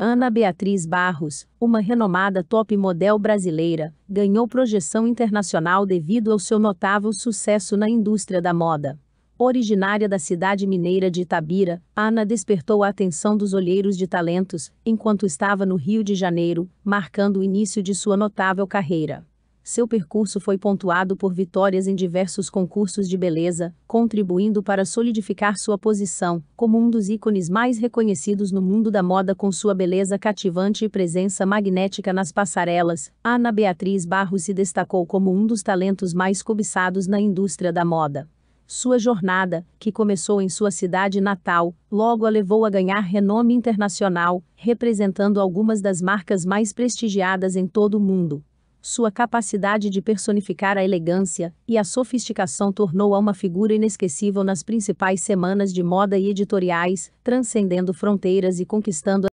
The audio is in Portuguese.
Ana Beatriz Barros, uma renomada top model brasileira, ganhou projeção internacional devido ao seu notável sucesso na indústria da moda. Originária da cidade mineira de Itabira, Ana despertou a atenção dos olheiros de talentos enquanto estava no Rio de Janeiro, marcando o início de sua notável carreira. Seu percurso foi pontuado por vitórias em diversos concursos de beleza, contribuindo para solidificar sua posição como um dos ícones mais reconhecidos no mundo da moda com sua beleza cativante e presença magnética nas passarelas. Ana Beatriz Barros se destacou como um dos talentos mais cobiçados na indústria da moda. Sua jornada, que começou em sua cidade natal, logo a levou a ganhar renome internacional, representando algumas das marcas mais prestigiadas em todo o mundo. Sua capacidade de personificar a elegância e a sofisticação tornou-a uma figura inesquecível nas principais semanas de moda e editoriais, transcendendo fronteiras e conquistando